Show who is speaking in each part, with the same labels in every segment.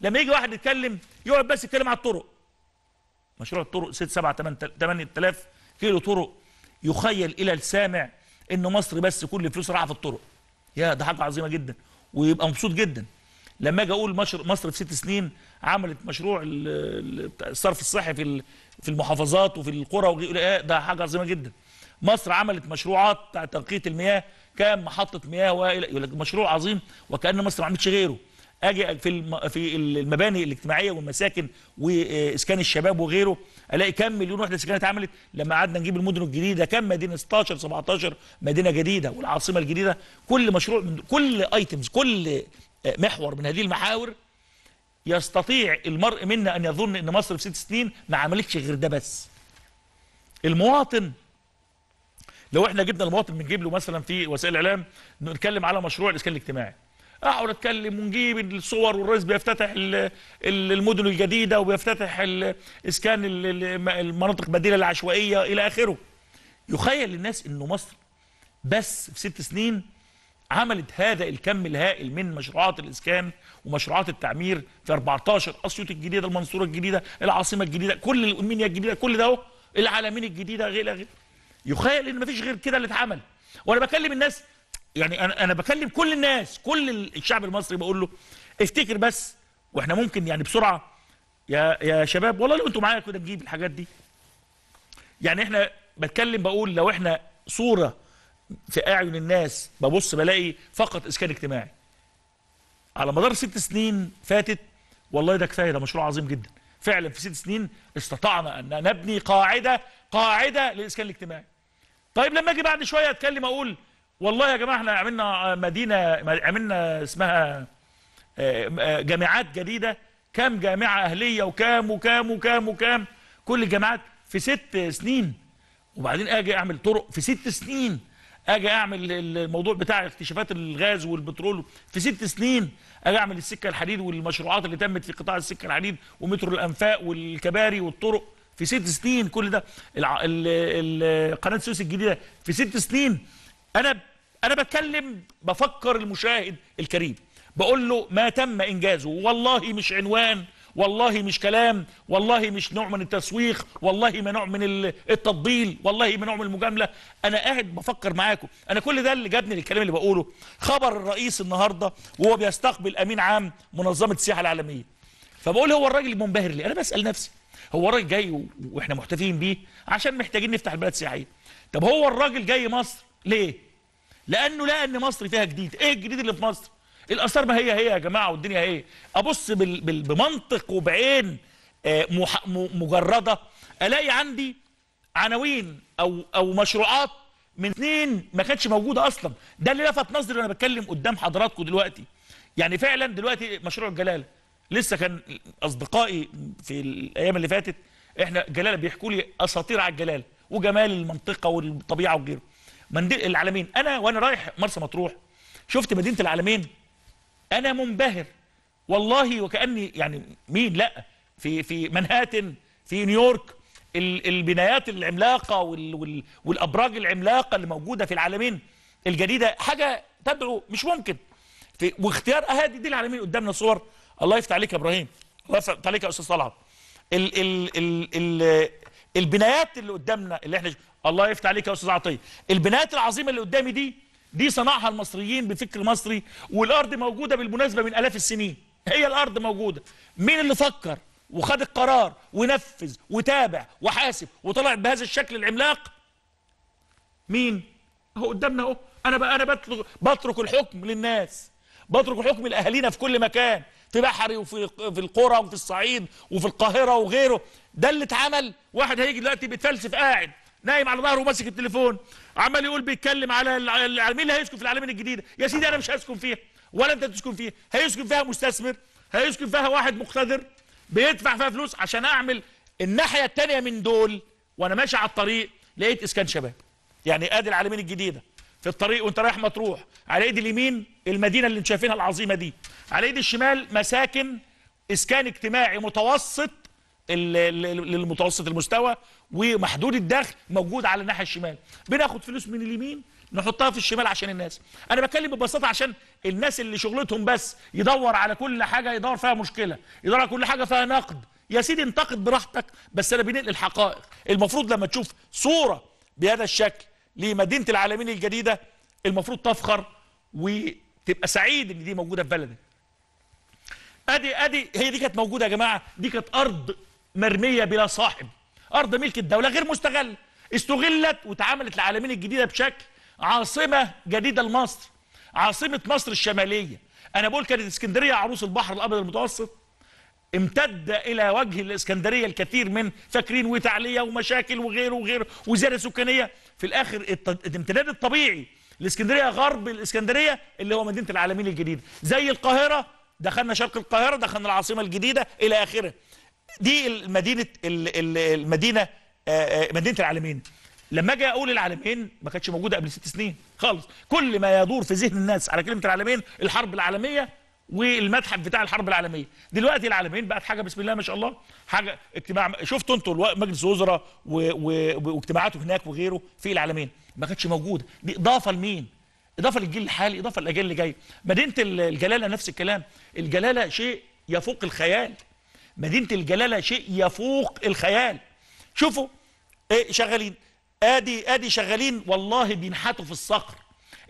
Speaker 1: لما يجي واحد يتكلم يقعد بس يتكلم على الطرق. مشروع الطرق 6 7 8 8000 كيلو طرق يخيل إلى السامع ان مصر بس كل فلوس رايحة في الطرق. يا ده حاجة عظيمة جدا ويبقى مبسوط جدا. لما أجي أقول مصر في ست سنين عملت مشروع ال- ال- الصرف الصحي في في المحافظات وفي القرى ده حاجة عظيمة جدا. مصر عملت مشروعات بتاع تنقية المياه كام محطة مياه وإلى يقول لك مشروع عظيم وكأن مصر ما عملتش غيره. أجي في. في المباني الاجتماعية والمساكن وإسكان الشباب وغيره ألاقي كم مليون وحده سكنيه اتعملت لما قعدنا نجيب المدن الجديدة كم مدينة 16 17 مدينة جديدة والعاصمة الجديدة كل مشروع من كل ايتمز كل محور من هذه المحاور يستطيع المرء منا أن يظن إن مصر في ست سنين ما عملتش غير ده بس المواطن لو إحنا جبنا المواطن بنجيب له مثلا في وسائل الإعلام نتكلم على مشروع الإسكان الاجتماعي اقعد اتكلم ونجيب الصور والرئيس بيفتتح ال- ال- المدن الجديدة وبيفتتح إسكان ال- ال- المناطق البديله العشوائية إلى آخره. يخيل للناس إنه مصر بس في ست سنين عملت هذا الكم الهائل من مشروعات الإسكان ومشروعات التعمير في 14 أسيوط الجديدة المنصورة الجديدة العاصمة الجديدة كل المنيا الجديدة كل ده العالمين الجديدة غير غير. يخيل إن مفيش غير كده اللي اتعمل. وأنا بكلم الناس يعني أنا أنا بكلم كل الناس كل الشعب المصري بقول له افتكر بس وإحنا ممكن يعني بسرعة يا يا شباب والله لو أنتوا معايا كده نجيب الحاجات دي. يعني إحنا بتكلم بقول لو إحنا صورة في أعين الناس ببص بلاقي فقط إسكان اجتماعي. على مدار ست سنين فاتت والله ده كفاية ده مشروع عظيم جدا. فعلا في ست سنين استطعنا أن نبني قاعدة قاعدة للإسكان الاجتماعي. طيب لما أجي بعد شوية أتكلم أقول والله يا جماعة إحنا عملنا مدينة عملنا اسمها آه، آه، جامعات جديدة كام جامعة أهلية وكام وكام وكام وكام كل الجامعات في ست سنين. وبعدين آجي أعمل طرق في ست سنين. آجي أعمل الموضوع بتاع اكتشافات الغاز والبترول في ست سنين. آجي أعمل السكة الحديد والمشروعات اللي تمت في قطاع السكة الحديد ومترو الأنفاق والكباري والطرق في ست سنين. كل ده. قناة السويس الجديدة في ست سنين. أنا أنا بتكلم بفكر المشاهد الكريم. بقول له ما تم إنجازه. والله مش عنوان والله مش كلام والله مش نوع من التسويق والله ما نوع من ال- التطبيل والله ما نوع من المجاملة. أنا قاعد بفكر معاكم. أنا كل ده اللي جابني للكلام اللي بقوله خبر الرئيس النهارده وهو بيستقبل أمين عام منظمة السياحة العالمية. فبقول هو الراجل منبهر ليه؟ أنا بسأل نفسي. هو الراجل جاي وإحنا محتفين بيه عشان محتاجين نفتح البلد سياحية. طب هو الراجل جاي مصر ليه؟ لأنه لقى ان مصر فيها جديد. إيه الجديد اللي في مصر؟ الآثار ما هي هي يا جماعة والدنيا هي أبص بال بال بمنطق وبعين آه، مجردة ألاقي عندي عناوين أو أو مشروعات من سنين ما كانتش موجودة أصلا. ده اللي لفت نظري وأنا بتكلم قدام حضراتكم دلوقتي. يعني فعلا دلوقتي مشروع الجلالة. لسه كان أصدقائي في الأيام اللي فاتت إحنا جلالة بيحكوا لي أساطير على الجلالة وجمال المنطقة والطبيعة وغيره. منديل العالمين. أنا وأنا رايح مرسى مطروح شفت مدينة العالمين؟ أنا منبهر. والله وكأني يعني مين؟ لا. في في منهاتن في نيويورك. ال- البنايات العملاقة وال وال والأبراج العملاقة اللي موجودة في العالمين. الجديدة حاجة تدعو مش ممكن. في واختيار أهادي دي العالمين قدامنا صور. الله يفتح عليك يا إبراهيم. الله يفتح عليك يا أستاذ طلعت ال ال ال ال البنايات اللي قدامنا اللي إحنا الله يفتح عليك يا أستاذ عطية. البنايات العظيمة اللي قدامي دي دي صنعها المصريين بفكر مصري والأرض موجودة بالمناسبة من آلاف السنين. هي الأرض موجودة. مين اللي فكر وخد القرار ونفذ وتابع وحاسب وطلع بهذا الشكل العملاق؟ مين؟ اهو قدامنا أهو. أنا بقى أنا بترك بترك الحكم للناس. بترك الحكم لأهالينا في كل مكان. في بحري وفي في القرى وفي الصعيد وفي القاهرة وغيره. ده اللي اتعمل. واحد هيجي دلوقتي بيتفلسف قاعد. نايم على ظهره وماسك التليفون عمال يقول بيتكلم على مين اللي هيسكن في العالمين الجديدة؟ يا سيدي أنا مش هسكن فيها ولا أنت تسكن فيها هيسكن فيها مستثمر هيسكن فيها واحد مقتدر بيدفع فيها فلوس عشان أعمل الناحية الثانية من دول وأنا ماشي على الطريق لقيت إسكان شباب. يعني آدي العالمين الجديدة في الطريق وأنت رايح مطروح على ايدي اليمين المدينة اللي انت شايفينها العظيمة دي على ايدي الشمال مساكن إسكان اجتماعي متوسط للمتوسط المستوى ومحدود الدخل موجود على الناحية الشمال. بناخد فلوس من اليمين نحطها في الشمال عشان الناس. أنا بتكلم ببساطة عشان الناس اللي شغلتهم بس يدور على كل حاجة يدور فيها مشكلة يدور على كل حاجة فيها نقد. يا سيدي انتقد براحتك بس أنا بنقل الحقائق. المفروض لما تشوف صورة بهذا الشكل لمدينة العالمين الجديدة المفروض تفخر وتبقى سعيد إن دي موجودة في بلدك. ادي ادي هي دي كانت موجودة يا جماعة. دي كانت أرض مرمية بلا صاحب. أرض ملك الدولة غير مستغل. استغلت واتعملت العالمين الجديدة بشكل عاصمة جديدة لمصر. عاصمة مصر الشمالية. أنا بقول كانت اسكندرية عروس البحر الأبيض المتوسط. امتد إلى وجه الإسكندرية الكثير من فاكرين وتعلية ومشاكل وغيره وغيره وزيادة سكانية. في الآخر الامتداد الطبيعي الاسكندريه غرب الإسكندرية اللي هو مدينة العالمين الجديده زي القاهرة دخلنا شرق القاهرة دخلنا العاصمة الجديدة إلى آخره. دي المدينة ال- ال- المدينة آه، آه، مدينة العالمين. لما أجي أقول العالمين ما كانتش موجودة قبل ست سنين خالص. كل ما يدور في ذهن الناس على كلمة العالمين الحرب العالمية والمتحف بتاع الحرب العالمية. دلوقتي العالمين بقت حاجة بسم الله ما شاء الله حاجة اجتماع شفتوا أنتوا مجلس وزراء و- و- واجتماعاته هناك وغيره في العالمين. ما كانتش موجودة. دي إضافة لمين؟ إضافة للجيل الحالي إضافة للاجيال اللي جاية مدينة ال- الجلالة نفس الكلام. الجلالة شيء يفوق الخيال. مدينة الجلالة شيء يفوق الخيال. شوفوا إيه شغالين؟ آدي آدي شغالين والله بينحتوا في الصخر.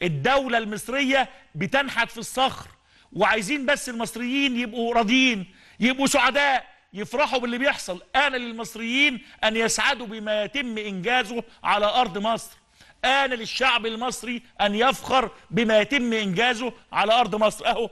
Speaker 1: الدولة المصرية بتنحت في الصخر. وعايزين بس المصريين يبقوا راضيين يبقوا سعداء يفرحوا باللي بيحصل. آن للمصريين أن يسعدوا بما يتم إنجازه على أرض مصر. آن للشعب المصري أن يفخر بما يتم إنجازه على أرض مصر. أهو.